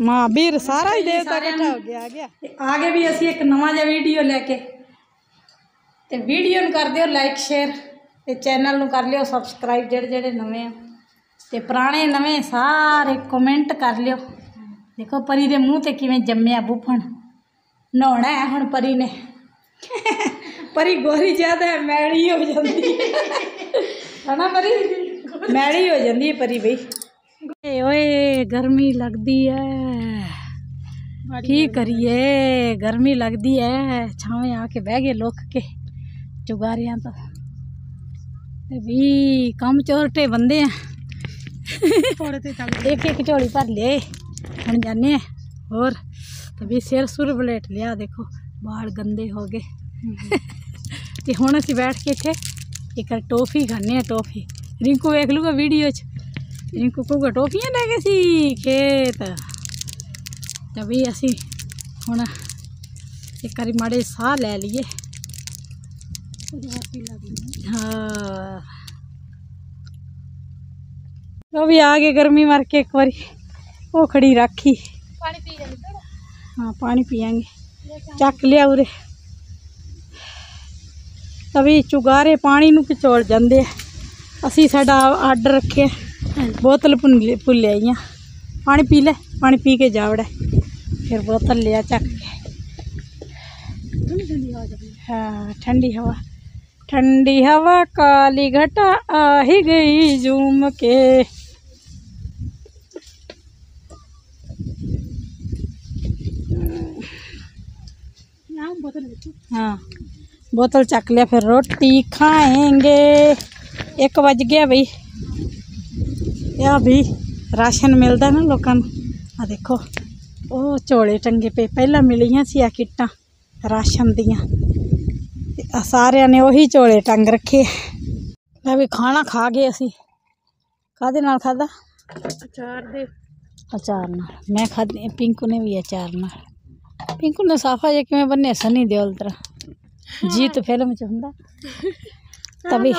ਮਹਾਬੀਰ ਸਾਰਾ ਹੀ ਦੇਵਤਾ ਇਕੱਠਾ ਹੋ ਗਿਆ ਆ ਗਿਆ ਆਗੇ ਵੀ ਅਸੀਂ ਇੱਕ ਨਵਾਂ ਜਿਹਾ ਵੀਡੀਓ ਲੈ ਕੇ ਤੇ ਵੀਡੀਓ ਨੂੰ ਕਰ ਦਿਓ ਲਾਈਕ ਸ਼ੇਅਰ ਤੇ ਚੈਨਲ ਨੂੰ ਕਰ ਲਿਓ ਸਬਸਕ੍ਰਾਈਬ ਜਿਹੜੇ ਜਿਹੜੇ ਨਵੇਂ ਆ ਤੇ ਪੁਰਾਣੇ ਨਵੇਂ ਸਾਰੇ ਕਮੈਂਟ ਕਰ ਲਿਓ ਦੇਖੋ ਪਰੀ ਦੇ ਮੂੰਹ ਤੇ ਕਿਵੇਂ ਜੰਮਿਆ ਬੁੱਫਣ ਨਹਾਉਣਾ ਹੈ ਹੁਣ ਪਰੀ ਨੇ ਪਰੀ ਗੋਰੀ ਜ਼ਿਆਦਾ ਹੈ ਮੈਲੀ ਹੋ ਜਾਂਦੀ ਹੈ ਹਨਾ ਪਰੀ ਮੈਲੀ ਹੋ ਜਾਂਦੀ ਹੈ ਪਰੀ ਬਈ ओए गर्मी लगती है। की करिए गर्मी लगती है। छावे आके बह गए लोग के चुगारिया तो। भी कम चोरटे बंदे हैं। एक एक झोली भर ले हम जाने और भी सिर सुर बलेट लिया देखो बाल गंदे हो गए। तो हूँ अस बैठ के इतने एक टॉफी खाने टॉफी। रिंकू वेख लूगा वीडियो च। ਟੋਫੀ ਖਾਣੇ ਆ ਟੋਫੀ ਰਿੰਕੂ ਵੇਖ ਲੂਗਾ ਵੀਡੀਓ 'ਚ ਰਿੰਕੂ ਕਹੂਗਾ ਟੋਫੀਆਂ ਲੈ ਗਏ ਸੀ ਖੇਤ ਤੇ ਵੀ ਅਸੀਂ ਹੁਣ ਇੱਕ ਵਾਰੀ ਮਾੜੇ ਸਾਹ ਲੈ ਲਈਏ ਹਾਂ ਉਹ ਵੀ ਆ ਗਏ ਗਰਮੀ ਮਾਰ ਕੇ ਇੱਕ ਵਾਰੀ ਉਹ ਖੜੀ ਰਾਖੀ ਪਾਣੀ ਪੀ ਜਾਂਦੀ ਹਾਂ ਪਾਣੀ ਪੀਆਂਗੇ ਚੱਕ ਲਿਆ ਉਰੇ ਤਵੀ ਚੁਗਾਰੇ ਪਾਣੀ ਨੂੰ ਕਿਚੋਲ ਜਾਂਦੇ ਆ ਅਸੀਂ ਸਾਡਾ ਆਰਡਰ ਰੱਖਿਆ बोतल भुन भुल इ'यां पानी पी ले पानी पी के जा उड़े फिर बोतल लिया चक के। हाँ ठंडी हवा। ठंडी हवा काली घटा आ ही गई झूम के। हाँ बोतल चक लिया फिर रोटी खाएँगे। एक बज गया भाई। यह भी राशन मिलता ना लोगों आ देखो वो चौले टंगे पे पहला मिली हैं सी किटा राशन दियाँ। सारे ने उ चौले टंग रखे। मैं भी खाना खा गए असी। का खादा? अचार दे। अचार ना मैं खादी पिंकू ने भी अचार ना पिंकू ने साफा जो किए बने सनी दौल तरह। जीत फ़िल्म च हों तभी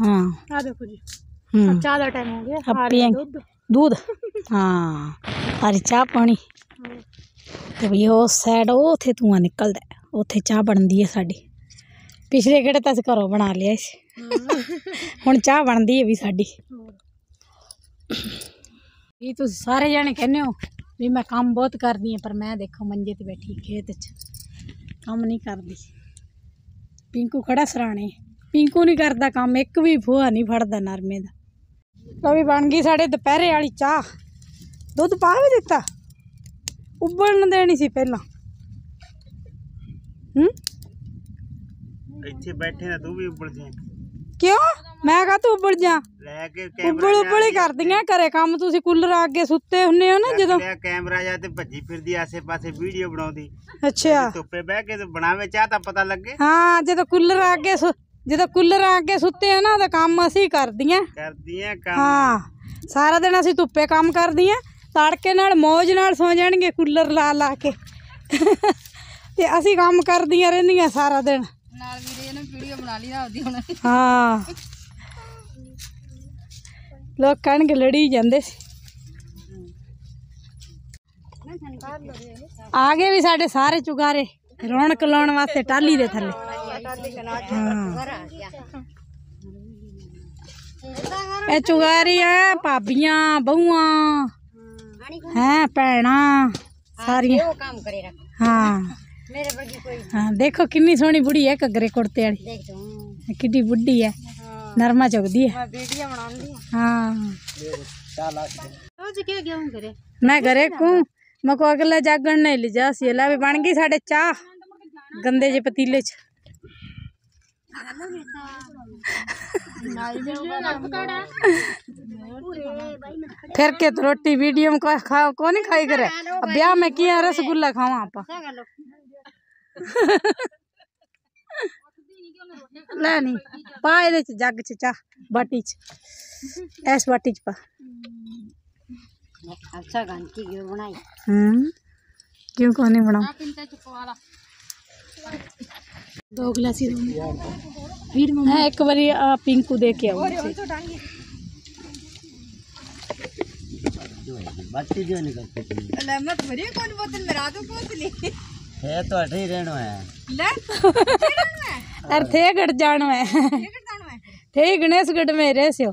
हाँ ਹੂੰ ਚਾਹ ਦਾ ਟਾਈਮ ਹੋ ਗਿਆ अब पियेंगे दूध हाँ ਹਰੀ ਚਾਹ ਪਾਣੀ ਤੇ ਵੀ ਉਹ ਸਾਈਡ ਉਹ ਉੱਥੇ ਧੂੰਆਂ ਨਿਕਲਦਾ ਹੈ। ਉੱਥੇ ਚਾਹ ਬਣਦੀ ਹੈ ਸਾਡੀ ਪਿਛਲੇ ਕਿਹੜੇ ਤਾਂ ਅਸੀਂ ਘਰੋਂ ਬਣਾ ਲਿਆ ਸੀ ਹੁਣ ਚਾਹ ਬਣਦੀ ਹੈ ਵੀ ਸਾਡੀ ਇਹ ਤੁਸੀਂ ਸਾਰੇ ਜਾਣੇ ਕਹਿੰਦੇ ਹੋ ਵੀ ਮੈਂ ਕੰਮ ਬਹੁਤ ਕਰਦੀ ਹਾਂ ਪਰ ਮੈਂ ਦੇਖੋ ਮੰਜੇ ਤੇ ਬੈਠੀ ਖੇਤ 'ਚ ਕੰਮ ਨਹੀਂ ਕਰਦੀ ਪਿੰਕੂ ਖੜਾ ਸਰਾਣੇ ਪਿੰਕੂ ਨਹੀਂ ਕਰਦਾ ਕੰਮ ਇੱਕ ਵੀ ਫੂਹਾ ਨਹੀਂ ਫੜਦਾ ਨਰਮੇ ਦਾ ਲਓ ਵੀ ਬਣ ਗਈ ਸਾਡੇ ਦੁਪਹਿਰੇ ਵਾਲੀ ਚਾਹ। ਦੁੱਧ ਪਾ ਵੀ ਦਿੱਤਾ। ਉਬਲਣ ਦੇਣੀ ਸੀ ਪਹਿਲਾਂ। ਹੂੰ? ਇੱਥੇ ਬੈਠੇ ਨਾ ਤੂੰ ਵੀ ਉੱਪਰ ਜੇ ਕਿਉਂ? ਮੈਂ ਕਹਾ ਤੂੰ ਉਬਲ ਜਾ ਲੈ ਕੇ ਉਬਲ ਉਬਲ ਹੀ ਕਰਦੀਆਂ ਘਰੇ ਕੰਮ। ਤੁਸੀਂ ਕੂਲਰ ਅੱਗੇ ਸੁੱਤੇ ਹੁੰਨੇ ਹੋ ਨਾ ਜਦੋਂ। ਕੈਮਰਾ ਜਾ ਤੇ ਭੱਜੀ ਫਿਰਦੀ ਆਸੇ ਪਾਸੇ ਵੀਡੀਓ ਬਣਾਉਂਦੀ। ਅੱਛਾ। ਧੁੱਪੇ ਬਹਿ ਕੇ ਤੇ ਬਣਾਵੇ ਚਾਹ ਤਾਂ ਪਤਾ ਲੱਗੇ। ਹਾਂ ਜਦੋਂ ਕੂਲਰ ਅੱਗੇ ਸੁ- ਜਦੋਂ ਕੂਲਰ ਅੱਗੇ ਸੁੱਤੇ ਆ ਨਾ ਉਹਦਾ ਕੰਮ ਅਸੀਂ ਕਰਦੀਆਂ। ਕਰਦੀਆਂ ਕੰਮ। ਹਾਂ ਸਾਰਾ ਦਿਨ ਅਸੀਂ ਧੁੱਪੇ ਕੰਮ ਕਰਦੀਆਂ। ਤੜਕੇ ਨਾਲ ਮੌਜ ਨਾਲ ਸੌ ਜਾਣਗੇ ਕੂਲਰ ਲਾ ਲਾ ਕੇ। ਤੇ ਅਸੀਂ ਕੰਮ ਕਰਦੀਆਂ ਰਹਿੰਦੀਆਂ ਸਾਰਾ ਦਿਨ। ਨਾਲ ਵੀਰੇ ਨੇ ਵੀਡੀਓ ਬਣਾ ਲਈ ਨਾ ਉਹਦੀ ਹੁਣ। ਹਾਂ। ਲੋਕ ਕਹਿਣਗੇ ਲੜੀ ਜਾਂਦੇ ਸੀ। ਆ ਗਏ ਵੀ ਸਾਡੇ ਸਾਰੇ ਚੁਗਾਰੇ ਰੌਣਕ ਲਾਉਣ ਵਾਸਤੇ ਟਾਲੀ ਦੇ ਥੱਲੇ। हाँ। हाँ। चुगारिया भाबिया बहुआ है भैन सारिया। हाँ। हाँ, देखो कि सोहनी बुढ़ी है घगरे कुर्ते कि बुढ़ी है नरमा चुगदी है। मैं घरे को मको अगले जागण नहीं ले जा सी ला भी बन गई साढ़े चाह गंदे जे पतीले च। फिर के तो रोटी वीडियो में खाओ कौन खाई करे? अब ब्याह में किया रसगुल्ला खाओ आप? नहीं पा ए जग च चाह बाटी च ऐस बाटी च पा। अच्छा गांधी क्यों बनाई हम्म क्यों बना दो गिलास फिर मैं हाँ, एक बार पिंकू दे के आऊँ बच्ची जो निकल मत भरिए कौन बोतल मेरा दो बोतल है तो अठे रहनो है। ले अरे थे गढ़ जानो है। थे गणेश गढ़ में रह से। हो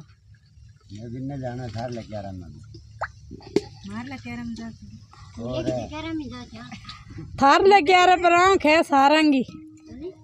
मैं जाना थार लेके आ रहा मैं। मार लेके आ रहा मैं जा। थार लेके आ रहा पर आँख है सारंगी।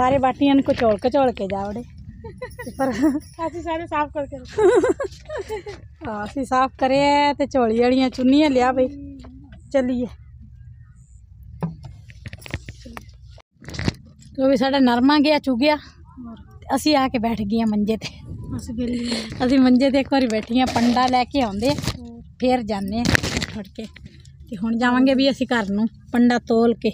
ਸਾਰੇ ਬਾਟੀਆਂ ਨੂੰ ਕਚੋਲ ਕਚੋਲ ਕੇ ਜਾਵੜੇ ਪਰ ਅਸੀਂ ਸਾਰੇ ਸਾਫ਼ ਕਰਕੇ ਹਾਂ ਅਸੀਂ ਸਾਫ਼ ਕਰਿਆ ਤੇ ਝੋਲੀ ਵਾਲੀਆਂ ਚੁੰਨੀਆਂ ਲਿਆ ਬਈ ਚੱਲੀਏ ਉਹ ਵੀ ਸਾਡਾ ਨਰਮਾ ਗਿਆ ਚੁਗਿਆ ਤੇ ਅਸੀਂ ਆ ਕੇ ਬੈਠ ਗਈਆਂ ਮੰਜੇ ਤੇ ਅਸੀਂ ਮੰਜੇ ਤੇ ਇੱਕ ਵਾਰੀ ਬੈਠੀਆਂ ਪੰਡਾ ਲੈ ਕੇ ਆਉਂਦੇ ਆ, ਫੇਰ ਜਾਂਦੇ ਆ ਉੱਠ ਉੱਠ ਕੇ ਤੇ ਹੁਣ ਜਾਵਾਂਗੇ ਵੀ ਅਸੀਂ ਘਰ ਨੂੰ ਪੰਡਾ ਤੋਲ ਕੇ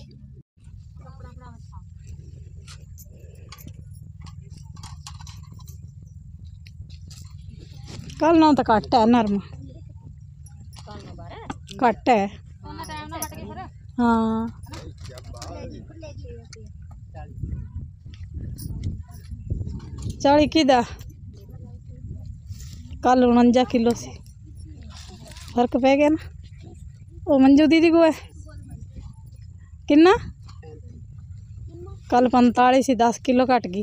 ਕੱਲ ਨੂੰ ਤਾਂ ਘੱਟ ਹੈ ਨਰਮਾ ਘੱਟ ਹੈ ਹਾਂ ਚਾਲੀ ਕਿਦਾ ਕੱਲ 49 ਕਿਲੋ ਸੀ ਫਰਕ ਪੈ ਗਿਆ ਨਾ ਉਹ ਮੰਜੂ ਦੀਦੀ ਕੋ ਹੈ ਕਿੰਨਾ ਕੱਲ 45 ਸੀ 10 ਕਿਲੋ ਘਟ ਗਈ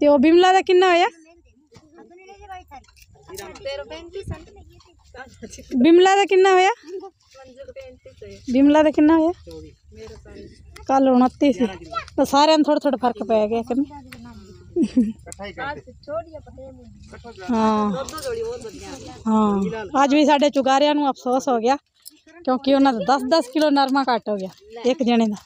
तो बिमला का किन्ना होया बिमला का किन्ना होया बिमला का किन्ना होया कल उनतीस तो सारे थोड़ा थोड़ा फ़र्क पै गया हाँ हाँ अज भी साढ़े चुगारिया अफसोस हो गया क्योंकि उन्होंने दस दस किलो नरमा घट हो गया एक जने का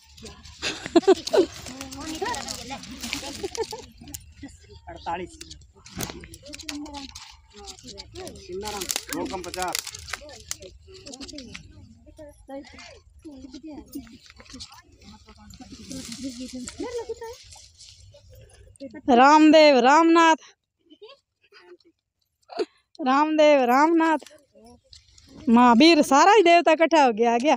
पचास रामदेव रामनाथ। रामदेव रामनाथ। महावीर सारा ही देवता इकट्ठा हो गया गया।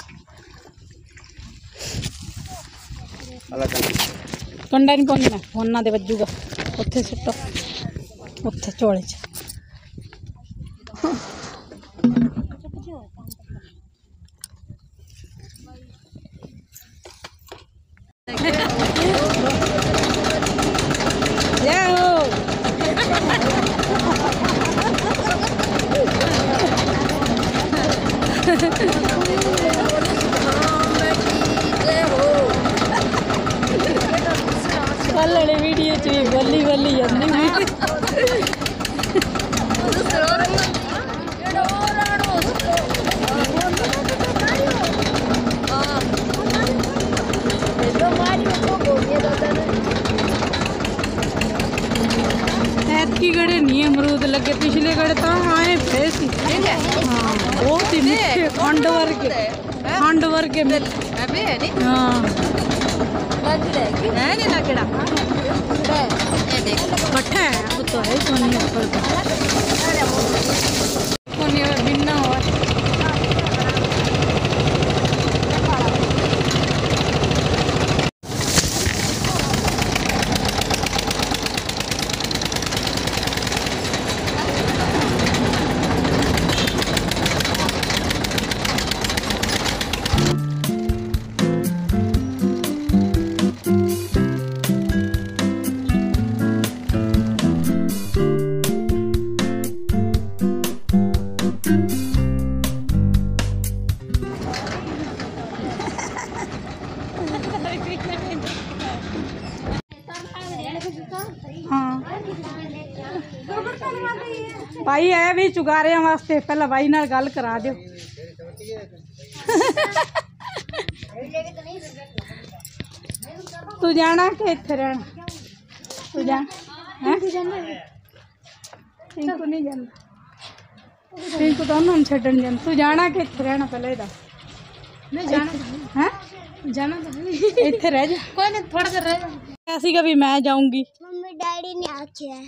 ਅਲਾ ਕੰਡਾ ਕੰਡਾ ਨਹੀਂ ਪਾਉਣਾ ਉਹਨਾਂ ਦੇ ਵੱਜੂਗਾ। ਉੱਥੇ ਸੁੱਟੋ। ਉੱਥੇ ਝੋਲੇ 'ਚ। ये अमरूद लगे पिछले गड़े तो आए थे बहुत ही मीठे खंड वर्ग खंड वर्ग हाँ कट्ठा है वो तो है सोनी ऊपर का ਭਾਈ ਇਹ ਵੀ ਚੁਗਾਰਿਆਂ ਵਾਸਤੇ ਪਹਿਲਾਂ ਬਾਈ ਨਾਲ ਗੱਲ ਕਰਾ ਦਿਓ ਤੂੰ ਜਾਣਾ ਕਿ ਇੱਥੇ ਰਹਿਣਾ ਤੂੰ ਜਾ ਹੈ ਟਿੰਕੂ ਨਹੀਂ ਜਾਂਦਾ ਟਿੰਕੂ ਤਾਂ ਉਹਨੂੰ ਛੱਡਣ ਜਾਂਦਾ ਤੂੰ ਜਾਣਾ ਕਿ ਇੱਥੇ ਰਹਿਣਾ ਪਹਿਲਾਂ ਇਹਦਾ ਮੈਂ ਜਾਣਾ ਹੈ ਜਾਣਾ ਤਾਂ ਇੱਥੇ ਰਹਿ ਜਾ ਕੋਈ ਨਹੀਂ ਥੋੜਾ ਜਿਹਾ ਰਹਿ ਜਾ ਕਿਹਾ ਸੀਗਾ ਵੀ ਮੈਂ ਜਾਊਂਗੀ ਮੰਮੀ ਡੈਡੀ ਨੇ ਆਖਿਆ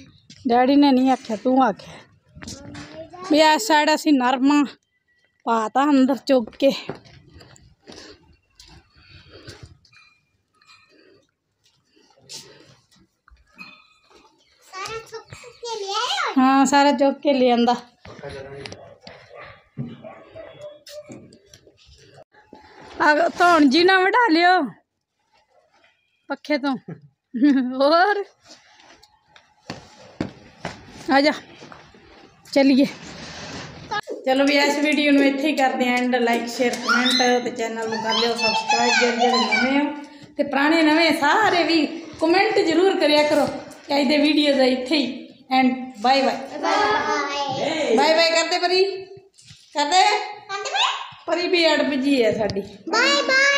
ਡੈਡੀ ਨੇ ਨਹੀਂ ਆਖਿਆ ਤੂੰ ਆਖਿਆ ਵੀ ਇਸ ਸਾਈਡ ਅਸੀਂ ਨਰਮਾ ਪਾਤਾ ਅੰਦਰ ਚੁੱਕ ਕੇ ਸਾਰਾ ਚੁੱਕ ਕੇ ਲਿਆਇਆ ਹਾਂ ਸਾਰਾ ਚੁੱਕ ਕੇ ਲੈ ਆਂਦਾ ਆ ਧੌਣ ਜੀ ਨਾ ਵਢਾ चलिए। चलो भी इस वीडियो में इतें ही करते हैं एंड लाइक शेयर कमेंट तो चैनल में कर लो सबसक्राइब जो जो नवे हो। तो पुराने नमें सारे भी कमेंट ज़रूर करो कि वीडियो है इतें ही and bye bye bye bye करते परी। करते? परी? भी अड़प है साड़ी बाय बाय